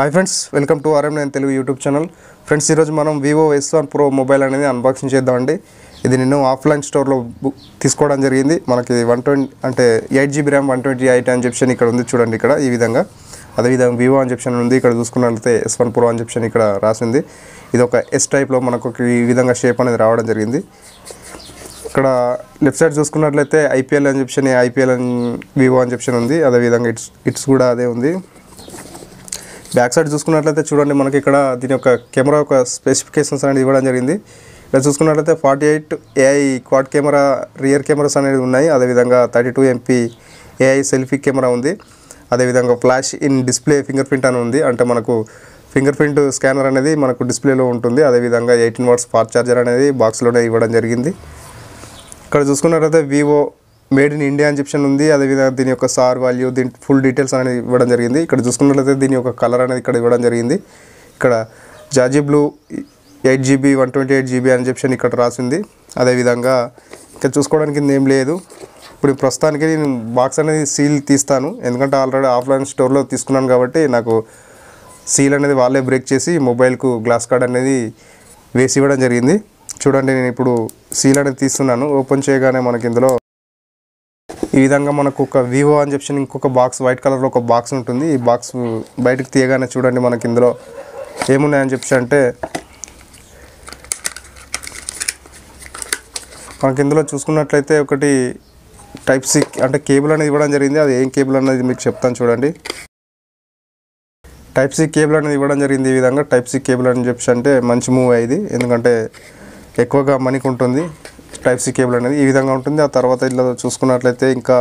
Hi friends welcome to RM నేను Telugu YouTube channel friends ఈరోజు మనం Vivo S one pro mobile అనేది unboxing చేద్దామండి. ఇది నేను ఆఫ్లైన్ స్టోర్లో బుక్ తీసుకోవడం జరిగింది. మనకి వన్ ట్వంటీ అంటే eight GB RAM one twenty eight అని చెప్పి ఇక్కడ ఉంది చూడండి ఇక్కడ ఈ విధంగా. అదేవిధంగా వివో అని చెప్పి ఉంది. ఇక్కడ చూసుకున్నట్లయితే ఎస్ వన్ ప్రో అని చెప్పి ఇక్కడ రాసింది. ఇది ఒక ఎస్ టైప్లో మనకు ఈ విధంగా షేప్ అనేది రావడం జరిగింది. ఇక్కడ లెఫ్ట్ సైడ్ చూసుకున్నట్లయితే ఐపీఎల్ అని చెప్పి ఐపీఎల్ అని వివో అని చెప్పి ఉంది. అదేవిధంగా ఇట్స్ ఇట్స్ కూడా అదే ఉంది. బ్యాక్ సైడ్ చూసుకున్నట్లయితే చూడండి మనకి ఇక్కడ దీని యొక్క కెమెరా యొక్క స్పెసిఫికేషన్స్ అనేది ఇవ్వడం జరిగింది. ఇక్కడ చూసుకున్నట్లయితే forty eight AI quad camera rear cameras అనేవి ఉన్నాయి. అదేవిధంగా thirty two MP AI selfie camera ఉంది. అదేవిధంగా flash in display fingerprint అని ఉంది. అంటే మనకు ఫింగర్ ప్రింట్ స్కానర్ అనేది మనకు డిస్ప్లేలో ఉంటుంది. అదేవిధంగా ఎయిటీన్ వాట్స్ ఫాస్ట్ ఛార్జర్ అనేది బాక్స్లోనే ఇవ్వడం జరిగింది. ఇక్కడ చూసుకున్నట్లయితే వివో మేడ్ ఇన్ ఇండియా అని చెప్పి ఉంది. అదేవిధంగా దీని యొక్క సార్ వాల్యూ దీని ఫుల్ డీటెయిల్స్ అనేది ఇవ్వడం జరిగింది. ఇక్కడ చూసుకున్నట్లయితే దీని యొక్క కలర్ అనేది ఇక్కడ ఇవ్వడం జరిగింది. ఇక్కడ జాజీ blue eight GB one twenty eight GB అని చెప్పి ఇక్కడ రాసింది. అదేవిధంగా ఇక్కడ చూసుకోవడానికి ఏం లేదు. ఇప్పుడు ప్రస్తుతానికి నేను బాక్స్ అనేది సీల్ తీస్తాను. ఎందుకంటే ఆల్రెడీ ఆఫ్లైన్ స్టోర్లో తీసుకున్నాను కాబట్టి నాకు సీల్ అనేది వాళ్ళే బ్రేక్ చేసి మొబైల్కు గ్లాస్ కార్డ్ అనేది వేసి ఇవ్వడం జరిగింది. చూడండి నేను ఇప్పుడు సీల్ అనేది తీస్తున్నాను. ఓపెన్ చేయగానే మనకి ఇందులో ఈ విధంగా మనకు ఒక వివో అని చెప్పి ఇంకొక బాక్స్ వైట్ కలర్లో ఒక బాక్స్ ఉంటుంది. ఈ బాక్స్ బయటకు తీయగానే చూడండి మనకి ఇందులో ఏమున్నాయని చెప్పి అంటే మనకి ఇందులో చూసుకున్నట్లయితే ఒకటి టైప్ సి అంటే కేబుల్ అనేది ఇవ్వడం జరిగింది. అది ఏం కేబుల్ అనేది మీకు చెప్తాను చూడండి. టైప్ సి కేబుల్ అనేది ఇవ్వడం జరిగింది ఈ విధంగా. టైప్ సి కేబుల్ అని చెప్పి అంటే మంచి మూవ్ అయ్యింది. ఎందుకంటే ఎక్కువగా మనీకి ఉంటుంది. టైప్ సి కేబుల్ అనేది ఈ విధంగా ఉంటుంది. ఆ తర్వాత ఇలా చూసుకున్నట్లయితే ఇంకా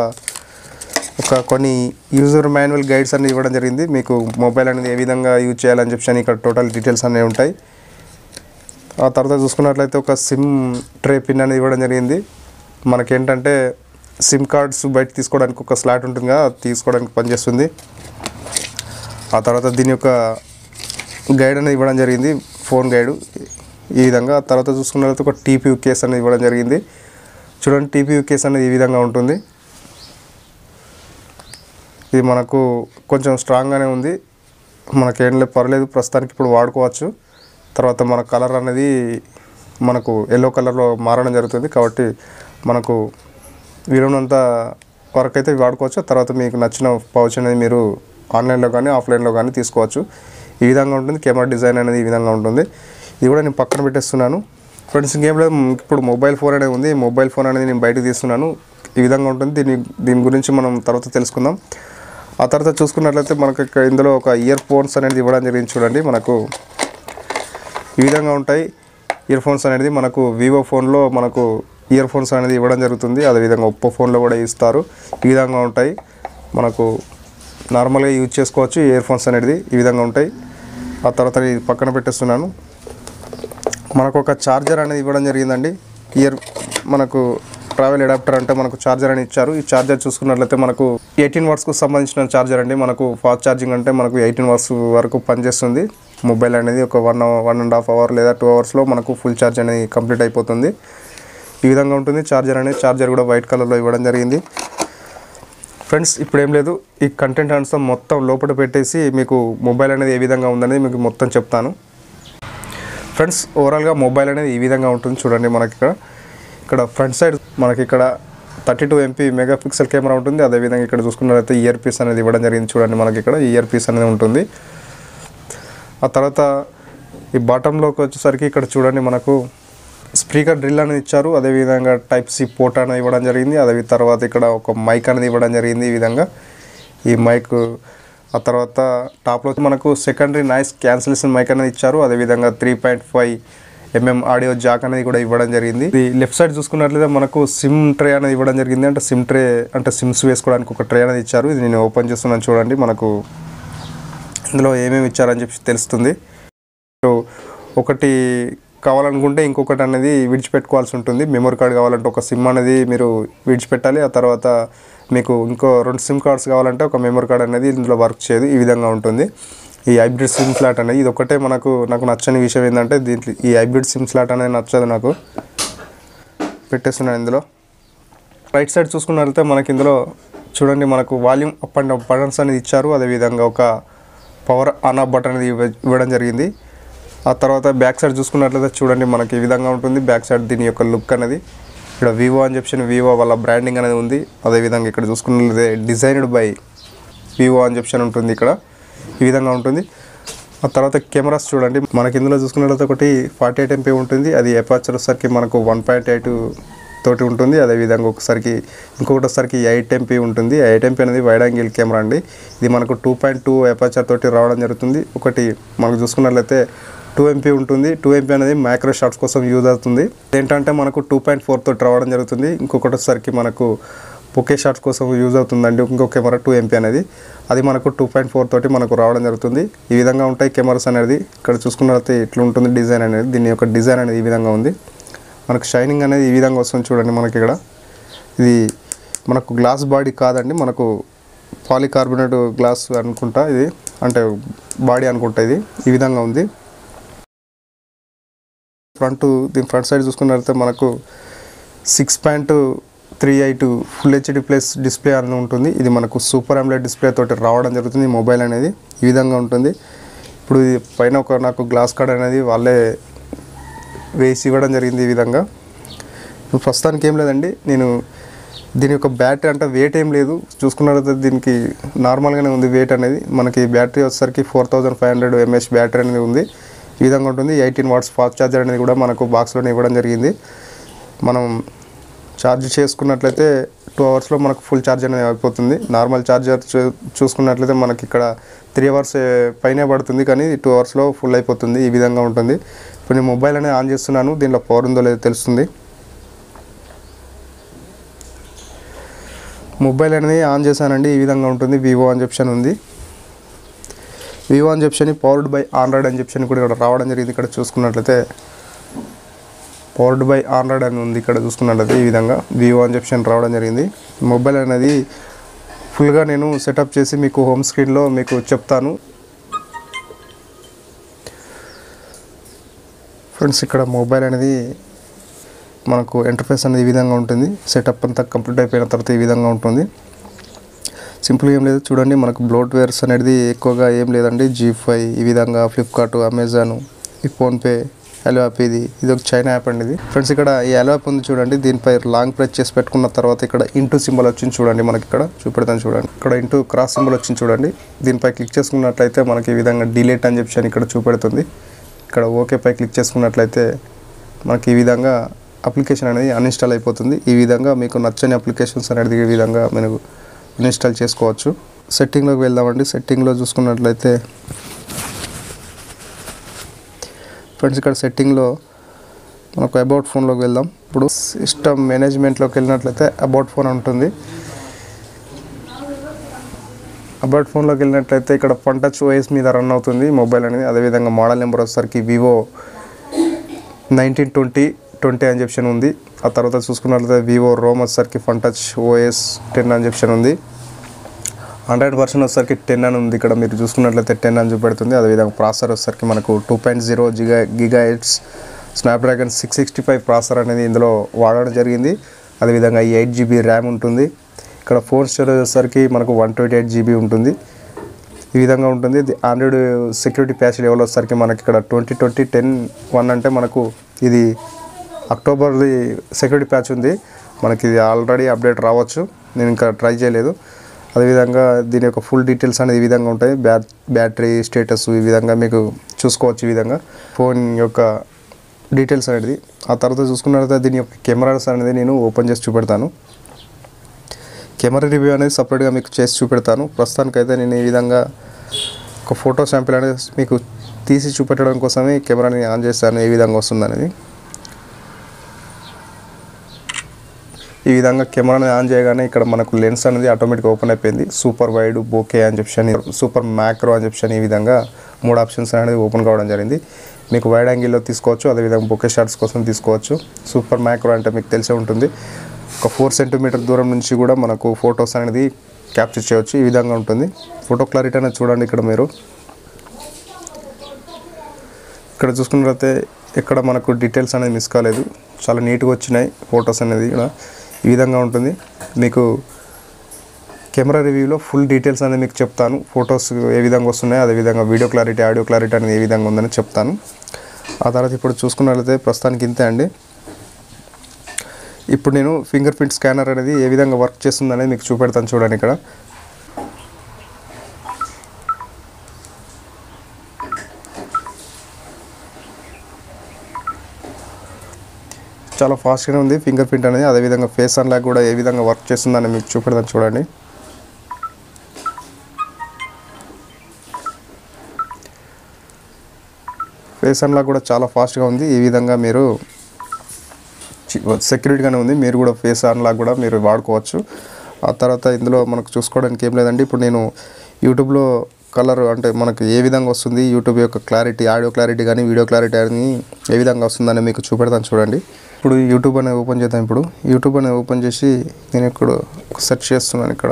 ఒక కొన్ని యూజర్ మాన్యువల్ గైడ్స్ అనేవి ఇవ్వడం జరిగింది. మీకు మొబైల్ అనేది ఏ విధంగా యూజ్ చేయాలని చెప్పి అని ఇక్కడ టోటల్ డీటెయిల్స్ అనేవి ఉంటాయి. ఆ తర్వాత చూసుకున్నట్లయితే ఒక సిమ్ ట్రే పిన్ అనేది ఇవ్వడం జరిగింది. మనకేంటంటే సిమ్ కార్డ్స్ బయట తీసుకోవడానికి ఒక స్లాట్ ఉంటుంది కదా అది తీసుకోవడానికి పనిచేస్తుంది. ఆ తర్వాత దీని యొక్క గైడ్ అనేది ఇవ్వడం జరిగింది. ఫోన్ గైడ్ ఈ విధంగా తర్వాత చూసుకున్నట్లయితే ఒక టీపీయూ కేస్ అనేది ఇవ్వడం జరిగింది. చూడండి టీపీయూ కేస్ అనేది ఈ విధంగా ఉంటుంది. ఇది మనకు కొంచెం స్ట్రాంగ్గానే ఉంది. మనకేం లేదు పర్లేదు ప్రస్తుతానికి ఇప్పుడు వాడుకోవచ్చు. తర్వాత మన కలర్ అనేది మనకు ఎల్లో కలర్లో మారడం జరుగుతుంది కాబట్టి మనకు వీలున్నంత వరకు అయితే వాడుకోవచ్చు. తర్వాత మీకు నచ్చిన పౌచ్ అనేది మీరు ఆన్లైన్లో కానీ ఆఫ్లైన్లో కానీ తీసుకోవచ్చు. ఈ విధంగా ఉంటుంది. కెమెరా డిజైన్ అనేది ఈ విధంగా ఉంటుంది. ఇది కూడా నేను పక్కన పెట్టేస్తున్నాను. ఫ్రెండ్స్ ఇంకేం లేదు ఇప్పుడు మొబైల్ ఫోన్ అనేది ఉంది. మొబైల్ ఫోన్ అనేది నేను బయటకు తీస్తున్నాను. ఈ విధంగా ఉంటుంది. దీని దీని గురించి మనం తర్వాత తెలుసుకుందాం. ఆ తర్వాత చూసుకున్నట్లయితే మనకు ఇక్కడ ఇందులో ఒక ఇయర్ ఫోన్స్ అనేది ఇవ్వడం జరిగింది చూడండి. మనకు ఈ విధంగా ఉంటాయి. ఇయర్ ఫోన్స్ అనేది మనకు వివో ఫోన్లో మనకు ఇయర్ ఫోన్స్ అనేది ఇవ్వడం జరుగుతుంది. అదేవిధంగా ఒప్పో ఫోన్లో కూడా ఇస్తారు. ఈ విధంగా ఉంటాయి. మనకు నార్మల్గా యూజ్ చేసుకోవచ్చు ఇయర్ ఫోన్స్ అనేది. ఈ విధంగా ఉంటాయి. ఆ తర్వాత పక్కన పెట్టేస్తున్నాను. మనకు ఒక ఛార్జర్ అనేది ఇవ్వడం జరిగిందండి. ఇయర్ మనకు ట్రావెల్ అడాప్టర్ అంటే మనకు ఛార్జర్ అని ఇచ్చారు. ఈ ఛార్జర్ చూసుకున్నట్లయితే మనకు ఎయిటీన్ వాట్స్కు సంబంధించిన ఛార్జర్ అండి. మనకు ఫాస్ట్ ఛార్జింగ్ అంటే మనకు ఎయిటీన్ వాట్స్ వరకు పనిచేస్తుంది. మొబైల్ అనేది ఒక one one and half hour లేదా టూ అవర్స్లో మనకు ఫుల్ ఛార్జ్ అనేది కంప్లీట్ అయిపోతుంది. ఈ విధంగా ఉంటుంది. ఛార్జర్ అనేది ఛార్జర్ కూడా వైట్ కలర్లో ఇవ్వడం జరిగింది. ఫ్రెండ్స్ ఇప్పుడు ఏం లేదు. ఈ కంటెంట్ అంతా మొత్తం లోపల పెట్టేసి మీకు మొబైల్ అనేది ఏ విధంగా ఉందనేది మీకు మొత్తం చెప్తాను. ఫ్రెండ్స్ ఓవరాల్గా మొబైల్ అనేది ఈ విధంగా ఉంటుంది. చూడండి మనకి ఇక్కడ. ఇక్కడ ఫ్రంట్ సైడ్ మనకి ఇక్కడ thirty two MP megapixel camera ఉంటుంది అదేవిధంగా ఇక్కడ చూసుకున్నట్లయితే ఇయర్ పీస్ అనేది ఇవ్వడం జరిగింది. చూడండి మనకి ఇక్కడ ఇయర్ పీస్ అనేది ఉంటుంది. ఆ తర్వాత ఈ బాటంలోకి వచ్చేసరికి ఇక్కడ చూడండి మనకు స్పీకర్ డ్రిల్ అనేది ఇచ్చారు. అదేవిధంగా టైప్ సి పోర్ట్ అనేది ఇవ్వడం జరిగింది. అదే తర్వాత ఇక్కడ ఒక మైక్ అనేది ఇవ్వడం జరిగింది. ఈ విధంగా ఈ మైక్ ఆ తర్వాత టాప్లో మనకు సెకండరీ నాయిస్ క్యాన్సిలేషన్ మైక్ అనేది ఇచ్చారు. అదేవిధంగా three point five mm audio jack అనేది కూడా ఇవ్వడం జరిగింది. ఇది లెఫ్ట్ సైడ్ చూసుకున్నట్లయితే మనకు సిమ్ ట్రే అనేది ఇవ్వడం జరిగింది. అంటే సిమ్ ట్రే అంటే సిమ్స్ వేసుకోవడానికి ఒక ట్రే అనేది ఇచ్చారు. ఇది నేను ఓపెన్ చేస్తున్నాను చూడండి. మనకు ఇందులో ఏమేమి ఇచ్చారని చెప్పి తెలుస్తుంది. సో ఒకటి కావాలనుకుంటే ఇంకొకటి అనేది విడిచిపెట్టుకోవాల్సి ఉంటుంది. మెమరీ కార్డ్ కావాలంటే ఒక సిమ్ అనేది మీరు విడిచిపెట్టాలి. ఆ తర్వాత మీకు ఇంకో రెండు సిమ్ కార్డ్స్ కావాలంటే ఒక మెమరీ కార్డ్ అనేది ఇందులో వర్క్ చేయదు. ఈ విధంగా ఉంటుంది. ఈ హైబ్రిడ్ సిమ్ స్లాట్ అనేది ఇది ఒకటే మనకు నాకు నచ్చని విషయం ఏంటంటే దీంట్లో ఈ హైబ్రిడ్ సిమ్ స్లాట్ అనేది నచ్చదు నాకు. పెట్టేస్తున్నాను ఇందులో. రైట్ సైడ్ చూసుకున్నట్లయితే మనకి ఇందులో చూడండి మనకు వాల్యూమ్ అప్ అండ్ బటన్స్ అనేది ఇచ్చారు. అదేవిధంగా ఒక పవర్ ఆన్ ఆఫ్ బటన్ అనేది ఇవ్వడం జరిగింది. ఆ తర్వాత బ్యాక్ సైడ్ చూసుకున్నట్లయితే చూడండి మనకి ఈ విధంగా ఉంటుంది. బ్యాక్ సైడ్ దీని యొక్క లుక్ అనేది. ఇక్కడ వివో అని చెప్పి వివో వాళ్ళ బ్రాండింగ్ అనేది ఉంది. అదేవిధంగా ఇక్కడ చూసుకున్నట్లయితే డిజైన్డ్ బై వివో అని చెప్పి ఉంటుంది ఇక్కడ. ఈ విధంగా ఉంటుంది. ఆ తర్వాత కెమెరాస్ చూడండి. మనకి ఇందులో చూసుకున్నట్లయితే ఒకటి ఫార్టీ ఎయిట్ ఎంపీ ఉంటుంది. అది ఎపాచర్ వచ్చేసరికి మనకు వన్ పాయింట్ ఎయిట్ తోటి ఉంటుంది. అదేవిధంగా ఒకసారికి ఇంకొకటి వచ్చేసరికి ఎయిట్ ఎంపీ ఉంటుంది. ఎయిట్ ఎంపీ అనేది వైడ్ యాంగిల్ కెమెరా అండి. ఇది మనకు టూ పాయింట్ టూ ఎపాచర్ తోటి రావడం జరుగుతుంది. ఒకటి మనకు చూసుకున్నట్లయితే టూ ఎంపీ ఉంటుంది. టూ ఎంపీ అనేది మైక్రో షాట్స్ కోసం యూజ్ అవుతుంది. ఏంటంటే మనకు టూ పాయింట్ ఫోర్ తోటి రావడం జరుగుతుంది. ఇంకొకటి మనకు బొకే షాట్స్ కోసం యూజ్ అవుతుందండి. ఇంకో కెమెరా టూ ఎంపీ అనేది. అది మనకు టూ పాయింట్ ఫోర్ తోటి మనకు రావడం జరుగుతుంది. ఈ విధంగా ఉంటాయి కెమెరాస్ అనేది. ఇక్కడ చూసుకున్నట్లయితే ఇట్లా ఉంటుంది డిజైన్ అనేది. దీని యొక్క డిజైన్ అనేది ఈ విధంగా ఉంది. మనకు షైనింగ్ అనేది ఈ విధంగా వస్తుంది చూడండి మనకి ఇక్కడ. ఇది మనకు గ్లాస్ బాడీ కాదండి. మనకు పాలికార్బోనేట్ గ్లాస్ అనుకుంటా ఇది. అంటే బాడీ అనుకుంటా ఇది. ఈ విధంగా ఉంది. ఫ్రంట్ దీని ఫ్రంట్ సైడ్ చూసుకున్నట్లయితే మనకు six point three eight full HD plus display అని ఉంటుంది. ఇది మనకు సూపర్ ఆమ్లెట్ డిస్ప్లే తోటి రావడం జరుగుతుంది. ఈ మొబైల్ అనేది ఈ విధంగా ఉంటుంది. ఇప్పుడు పైన ఒక నాకు గ్లాస్ కార్డ్ అనేది వాళ్ళే వేసి ఇవ్వడం జరిగింది ఈ విధంగా. ప్రస్తుతానికి ఏం లేదండి. నేను దీని యొక్క బ్యాటరీ అంటే వెయిట్ ఏం లేదు. చూసుకున్నట్లయితే దీనికి నార్మల్గానే ఉంది వెయిట్ అనేది. మనకి బ్యాటరీ వచ్చేసరికి four thousand five hundred MH battery అనేది ఉంది. ఈ విధంగా ఉంటుంది. ఎయిటీన్ వాట్స్ ఫాస్ట్ ఛార్జర్ అనేది కూడా మనకు బాక్స్లోనే ఇవ్వడం జరిగింది. మనం ఛార్జ్ చేసుకున్నట్లయితే టూ అవర్స్లో మనకు ఫుల్ ఛార్జ్ అనేది అయిపోతుంది. నార్మల్ ఛార్జర్ చూ- చూసుకున్నట్లయితే మనకి ఇక్కడ త్రీ అవర్స్ పైనే పడుతుంది కానీ టూ అవర్స్లో ఫుల్ అయిపోతుంది. ఈ విధంగా ఉంటుంది. ఇప్పుడు నేను మొబైల్ అనేది ఆన్ చేస్తున్నాను. దీనిలో పవర్ ఉందో లేదో తెలుస్తుంది. మొబైల్ అనేది ఆన్ చేశానండి. ఈ విధంగా ఉంటుంది. వివో అని ఉంది. వివో అని చెప్పని పవర్డ్ బై ఆండ్రాయిడ్ అని చెప్పని కూడా ఇక్కడ రావడం జరిగింది. ఇక్కడ చూసుకున్నట్లయితే పవర్డ్ బై ఆండ్రాయిడ్ అని ఉంది ఇక్కడ చూసుకున్నట్లయితే ఈ విధంగా వివో అని చెప్పని రావడం జరిగింది. మొబైల్ అనేది ఫుల్గా నేను సెటప్ చేసి మీకు హోమ్ స్క్రీన్లో మీకు చెప్తాను. ఫ్రెండ్స్ ఇక్కడ మొబైల్ అనేది మనకు ఇంటర్ఫేస్ అనేది ఈ విధంగా ఉంటుంది. సెటప్ అంతా కంప్లీట్ అయిపోయిన తర్వాత ఈ విధంగా ఉంటుంది. సింపుల్గా ఏం లేదు. చూడండి మనకు బ్లోట్వేర్స్ అనేది ఎక్కువగా ఏం లేదండి. జీ ఫైవ్ ఈ విధంగా ఫ్లిప్కార్ట్ అమెజాన్ ఈ ఫోన్పే హలో యాప్ ఇది. ఇది ఒక చైనా యాప్ అండి ఇది. ఫ్రెండ్స్ ఇక్కడ ఈ హలో యాప్ ఉంది చూడండి. దీనిపై లాంగ్ ప్రెస్ చేసి పెట్టుకున్న తర్వాత ఇక్కడ ఇంటూ సింబల్ వచ్చింది చూడండి మనకి ఇక్కడ. చూపెడతాను చూడండి. ఇక్కడ ఇంటూ క్రాస్ సింబల్ వచ్చింది చూడండి. దీనిపై క్లిక్ చేసుకున్నట్లయితే మనకి ఈ విధంగా డిలేట్ అని చెప్పి అని ఇక్కడ చూపెడుతుంది. ఇక్కడ ఓకేపై క్లిక్ చేసుకున్నట్లయితే మనకి ఈ విధంగా అప్లికేషన్ అనేది అన్ఇన్స్టాల్ అయిపోతుంది. ఈ విధంగా మీకు నచ్చని అప్లికేషన్స్ అనేది ఈ విధంగా మీరు ఇన్స్టాల్ చేసుకోవచ్చు. సెట్టింగ్లోకి వెళ్దామండి. సెట్టింగ్లో చూసుకున్నట్లయితే ఫ్రెండ్స్ ఇక్కడ సెట్టింగ్లో మనకు అబౌట్ ఫోన్లోకి వెళ్దాం. ఇప్పుడు సిస్టమ్ మేనేజ్మెంట్లోకి వెళ్ళినట్లయితే అబౌట్ ఫోన్ ఉంటుంది. అబౌట్ ఫోన్లోకి వెళ్ళినట్లయితే ఇక్కడ ఫన్ టచ్ ఓఎస్ మీద రన్ అవుతుంది మొబైల్ అనేది. అదేవిధంగా మోడల్ నెంబర్ వచ్చేసరికి వివో నైన్టీన్ ట్వంటీ ట్వంటీ అని చెప్పి ఉంది. ఆ తర్వాత చూసుకున్నట్లయితే వివో రోమ్ వచ్చేసరికి ఫన్ టచ్ ఓఎస్ టెన్ అని చెప్పి ఉంది. హండ్రెడ్ పర్సెంట్ వచ్చేసరికి టెన్ అని ఉంది. ఇక్కడ మీరు చూసుకున్నట్లయితే టెన్ అని చూపెడుతుంది. అదేవిధంగా ప్రాసెసర్ వచ్చేసరికి మనకు two point zero giga gigahertz Snapdragon six sixty five processor అనేది ఇందులో వాడడం జరిగింది. అదేవిధంగా ఈ ఎయిట్ జీబీ ర్యామ్ ఉంటుంది. ఇక్కడ ఫోన్ స్టోరేజ్ వచ్చేసరికి మనకు వన్ ట్వంటీ ఎయిట్ జీబీ ఉంటుంది. ఈ విధంగా ఉంటుంది. ఇది ఆండ్రాయిడ్ సెక్యూరిటీ ప్యాచ్ లెవెల్ వచ్చేసరికి మనకి ఇక్కడ ట్వంటీ ట్వంటీ టెన్ వన్ అంటే మనకు ఇది అక్టోబర్ది సెక్యూరిటీ ప్యాచ్ ఉంది. మనకి ఇది ఆల్రెడీ అప్డేట్ రావచ్చు. నేను ఇంకా ట్రై చేయలేదు. అదేవిధంగా దీని యొక్క ఫుల్ డీటెయిల్స్ అనేది ఈ విధంగా ఉంటాయి. బ్యాట్ బ్యాటరీ స్టేటస్ ఈ విధంగా మీకు చూసుకోవచ్చు ఈ విధంగా. ఫోన్ యొక్క డీటెయిల్స్ అనేది. ఆ తర్వాత చూసుకున్నట్లయితే దీని యొక్క కెమెరాస్ అనేది నేను ఓపెన్ చేసి చూపెడతాను. కెమెరా రివ్యూ అనేది సపరేట్గా మీకు చేసి చూపెడతాను. ప్రస్తుతానికైతే నేను ఈ విధంగా ఒక ఫోటో శాంపిల్ అనేది మీకు తీసి చూపెట్టడం కోసమే కెమెరాని ఆన్ చేస్తాను. ఏ విధంగా వస్తుంది అనేది ఈ విధంగా కెమెరాని ఆన్ చేయగానే ఇక్కడ మనకు లెన్స్ అనేది ఆటోమేటిక్గా ఓపెన్ అయిపోయింది. సూపర్ వైడ్ బోకే అని చెప్పి సూపర్ మ్యాక్రో అని చెప్పి ఈ విధంగా మూడు ఆప్షన్స్ అనేది ఓపెన్ కావడం జరిగింది. మీకు వైడ్ యాంగిల్లో తీసుకోవచ్చు అదేవిధంగా బొకే షాట్స్ కోసం తీసుకోవచ్చు. సూపర్ మ్యాక్రో అంటే మీకు తెలిసే ఉంటుంది. ఒక ఫోర్ సెంటీమీటర్ దూరం నుంచి కూడా మనకు ఫొటోస్ అనేది క్యాప్చర్ చేయవచ్చు. ఈ విధంగా ఉంటుంది. ఫోటో క్లారిటీ అనేది చూడండి ఇక్కడ మీరు. ఇక్కడ చూసుకున్నట్లయితే ఎక్కడ మనకు డీటెయిల్స్ అనేది మిస్ కాలేదు. చాలా నీట్గా వచ్చినాయి ఫొటోస్ అనేది కూడా. ఈ విధంగా ఉంటుంది. మీకు కెమెరా రివ్యూలో ఫుల్ డీటెయిల్స్ అనేది మీకు చెప్తాను. ఫొటోస్ ఏ విధంగా వస్తున్నాయి అదేవిధంగా వీడియో క్లారిటీ ఆడియో క్లారిటీ అనేది ఏ విధంగా ఉందని చెప్తాను. ఆ తర్వాత ఇప్పుడు చూసుకున్నట్లయితే ప్రస్తుతానికి ఇంతే అండి. ఇప్పుడు నేను ఫింగర్ ప్రింట్ స్కానర్ అనేది ఏ విధంగా వర్క్ చేస్తుందనేది మీకు చూపెడతాను చూడండి ఇక్కడ. చాలా ఫాస్ట్గానే ఉంది. ఫింగర్ ప్రింట్ అనేది అదేవిధంగా ఫేస్ అన్లాక్ కూడా ఏ విధంగా వర్క్ చేస్తుందని మీకు చూపెడతాను చూడండి. ఫేస్ అన్లాక్ కూడా చాలా ఫాస్ట్గా ఉంది. ఈ విధంగా మీరు సెక్యూరిటీగానే ఉంది. మీరు కూడా ఫేస్ అన్లాక్ కూడా మీరు వాడుకోవచ్చు. ఆ తర్వాత ఇందులో మనకు చూసుకోవడానికి ఏం లేదండి. ఇప్పుడు నేను యూట్యూబ్లో కలర్ అంటే మనకు ఏ విధంగా వస్తుంది? యూట్యూబ్ యొక్క క్లారిటీ ఆడియో క్లారిటీ కానీ వీడియో క్లారిటీ అని ఏ విధంగా వస్తుందని మీకు చూపెడతాను చూడండి. ఇప్పుడు యూట్యూబ్ అనేది ఓపెన్ చేద్దాం ఇప్పుడు. యూట్యూబ్ అనేది ఓపెన్ చేసి నేను ఇక్కడ సెర్చ్ చేస్తున్నాను ఇక్కడ.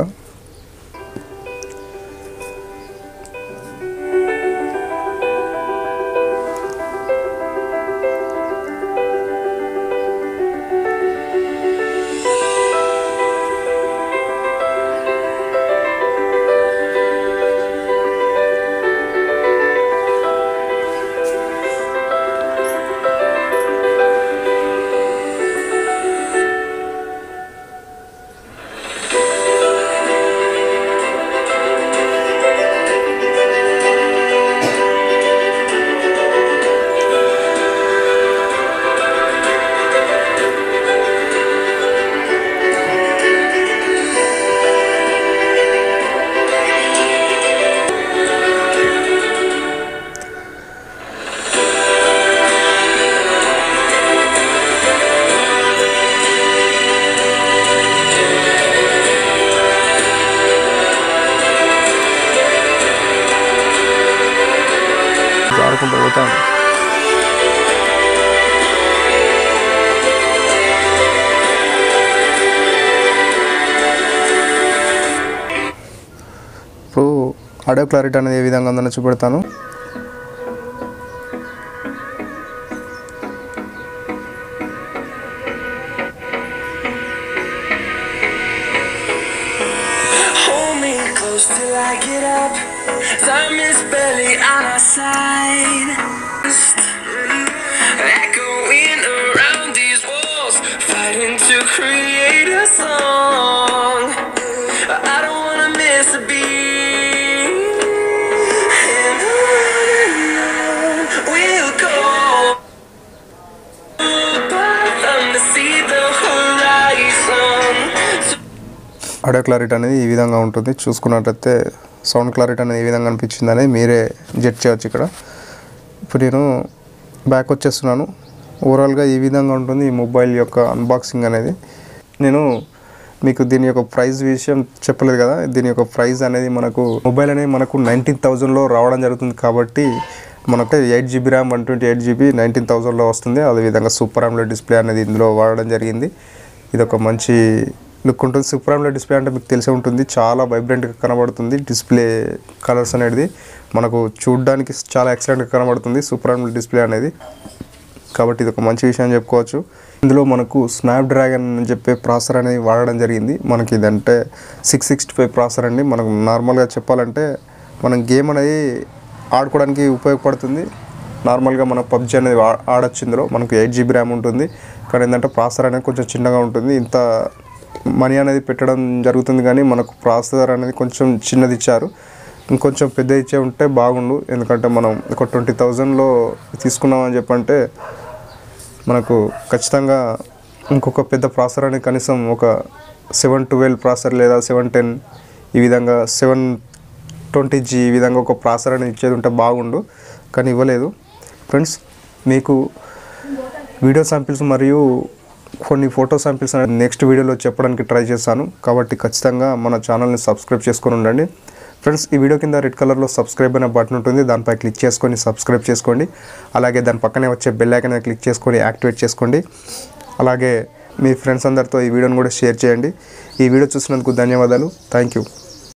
జారుకుంటూ పోతాను ఇప్పుడు ఆడియో క్లారిటీ అనేది ఏ విధంగా ఉందని చూపెడతాను. Close till I get up. Time is barely on our side. Echoing around these walls, fighting to create a song. Audio clarity అనేది ఈ విధంగా ఉంటుంది. చూసుకున్నట్లయితే సౌండ్ క్లారిటీ అనేది ఏ విధంగా అనిపించింది అనేది మీరే జడ్జ్ చేయవచ్చు ఇక్కడ. ఇప్పుడు నేను బ్యాక్ వచ్చేస్తున్నాను. ఓవరాల్గా ఈ విధంగా ఉంటుంది ఈ మొబైల్ యొక్క అన్బాక్సింగ్ అనేది. నేను మీకు దీని యొక్క ప్రైస్ విషయం చెప్పలేదు కదా. దీని యొక్క ప్రైస్ అనేది మనకు మొబైల్ అనేది మనకు నైన్టీన్ థౌజండ్లో రావడం జరుగుతుంది కాబట్టి మనకు eight GB RAM one twenty eight GB nineteen థౌజండ్లో వస్తుంది. అదేవిధంగా సూపర్ ఆమ్లో డిస్ప్లే అనేది ఇందులో వాడడం జరిగింది. ఇది ఒక మంచి లుక్ ఉంటుంది సూపర్ ఆమ్లెట్ డిస్ప్లే అంటే మీకు తెలిసే ఉంటుంది. చాలా వైబ్రెంట్గా కనబడుతుంది. డిస్ప్లే కలర్స్ అనేది మనకు చూడడానికి చాలా ఎక్సలెంట్గా కనబడుతుంది సూపర్ ఆమ్లెట్ డిస్ప్లే అనేది. కాబట్టి ఇది ఒక మంచి విషయం చెప్పుకోవచ్చు. ఇందులో మనకు స్నాప్ డ్రాగన్ అని చెప్పే ప్రాసెసర్ అనేది వాడడం జరిగింది. మనకి ఇదంటే సిక్స్ సిక్స్టీ ఫైవ్ ప్రాసెసర్ అండి. మనకు నార్మల్గా చెప్పాలంటే మనం గేమ్ అనేది ఆడుకోవడానికి ఉపయోగపడుతుంది. నార్మల్గా మన పబ్జి అనేది ఆ- ఆడొచ్చు ఇందులో. మనకు ఎయిట్ జీబీ ర్యామ్ ఉంటుంది. కానీ ఏంటంటే ప్రాసెసర్ అనేది కొంచెం చిన్నగా ఉంటుంది. ఇంత మనీ అనేది పెట్టడం జరుగుతుంది కానీ మనకు ప్రాసెసర్ అనేది కొంచెం చిన్నది ఇచ్చారు. ఇంకొంచెం పెద్ద ఇచ్చే ఉంటే బాగుండు. ఎందుకంటే మనం ఒక ట్వంటీ థౌజండ్లో తీసుకున్నామని చెప్పంటే మనకు ఖచ్చితంగా ఇంకొక పెద్ద ప్రాసెసర్ అనేది కనీసం ఒక సెవెన్ ట్వెల్వ్ ప్రాసెసర్ లేదా సెవెన్ టెన్ ఈ విధంగా సెవెన్ ట్వంటీ జీ ఈ విధంగా ఒక ప్రాసెసర్ అనేది ఇచ్చేది ఉంటే బాగుండు. కానీ ఇవ్వలేదు. ఫ్రెండ్స్ మీకు వీడియో శాంపిల్స్ మరియు కొన్ని ఫోటో శాంపిల్స్ అనేది నెక్స్ట్ వీడియోలో చెప్పడానికి ట్రై చేశాను. కాబట్టి ఖచ్చితంగా మన ఛానల్ని సబ్స్క్రైబ్ చేసుకొని ఉండండి. ఫ్రెండ్స్ ఈ వీడియో కింద రెడ్ కలర్లో సబ్స్క్రైబ్ అనే బటన్ ఉంటుంది. దానిపై క్లిక్ చేసుకొని సబ్స్క్రైబ్ చేసుకోండి. అలాగే దాని పక్కనే వచ్చే బెల్ ఐకాన్ క్లిక్ చేసుకొని యాక్టివేట్ చేసుకోండి. అలాగే మీ ఫ్రెండ్స్ అందరితో ఈ వీడియోని కూడా షేర్ చేయండి. ఈ వీడియో చూసినందుకు ధన్యవాదాలు. Thank you